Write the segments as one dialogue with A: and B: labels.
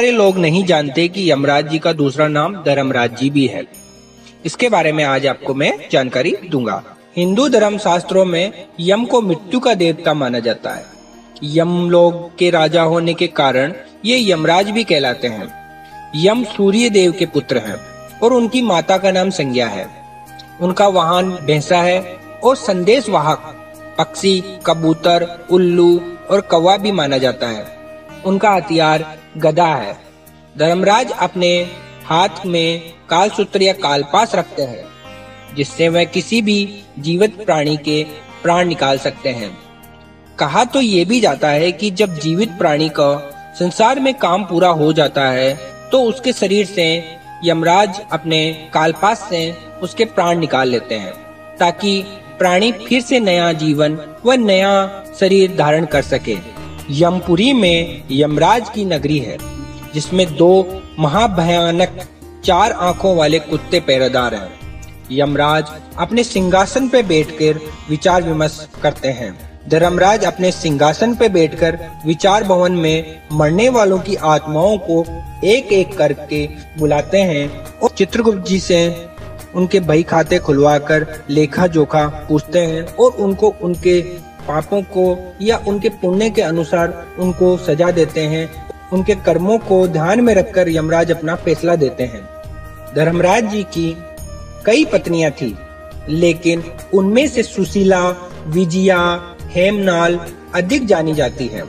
A: सारे लोग नहीं जानते कि यमराज जी का दूसरा नाम धर्मराज जी भी है। इसके बारे में आज आपको मैं जानकारी दूँगा। हिंदू धर्म शास्त्रों में यम को मृत्यु का देवता माना जाता है। यम लोग के राजा होने के कारण ये यमराज भी कहलाते हैं। यम सूर्य देव के पुत्र हैं और उनकी माता का नाम संज्ञा है। उनका वाहन भैंसा है और संदेश वाहक पक्षी, कबूतर, उल्लू और कौवा भी माना जाता है। उनका हथियार गदा है। धर्मराज अपने हाथ में कालसूत्र या कालपास रखते हैं, जिससे वह किसी भी जीवित प्राणी के प्राण निकाल सकते हैं। कहा तो ये भी जाता है कि जब जीवित प्राणी का संसार में काम पूरा हो जाता है तो उसके शरीर से यमराज अपने कालपास से उसके प्राण निकाल लेते हैं, ताकि प्राणी फिर से नया जीवन व नया शरीर धारण कर सके। यमपुरी में यमराज की नगरी है, जिसमें दो महाभयानक चार आँखों वाले कुत्ते पहरेदार हैं। यमराज अपने सिंहासन पे बैठकर विचार विमर्श करते हैं। धर्मराज अपने सिंहासन पे बैठकर विचार भवन में मरने वालों की आत्माओं को एक एक करके बुलाते हैं और चित्रगुप्त जी से उनके बही खाते खुलवाकर लेखा जोखा पूछते हैं और उनको उनके पापों को या उनके पुण्य के अनुसार उनको सजा देते हैं, उनके कर्मों को ध्यान में रखकर यमराज अपना फैसला देते हैं। धर्मराज जी की कई पत्नियाँ थी, लेकिन उनमें से सुशीला, विजया, हेमनाल अधिक जानी जाती है।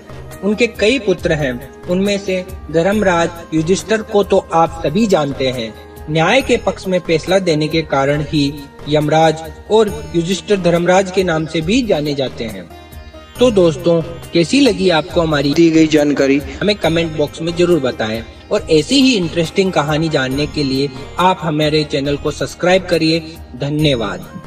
A: उनके कई पुत्र हैं, उनमें से धर्मराज युधिष्ठर को तो आप सभी जानते हैं न्याय के पक्ष में फैसला देने के कारण ही यमराज और युधिष्ठिर धर्मराज के नाम से भी जाने जाते हैं। तो दोस्तों कैसी लगी आपको हमारी दी गई जानकारी? हमें कमेंट बॉक्स में ज़रूर बताएँ। और ऐसी ही इंटरेस्टिंग कहानी जानने के लिए आप हमारे चैनल को सब्सक्राइब करिए। धन्यवाद।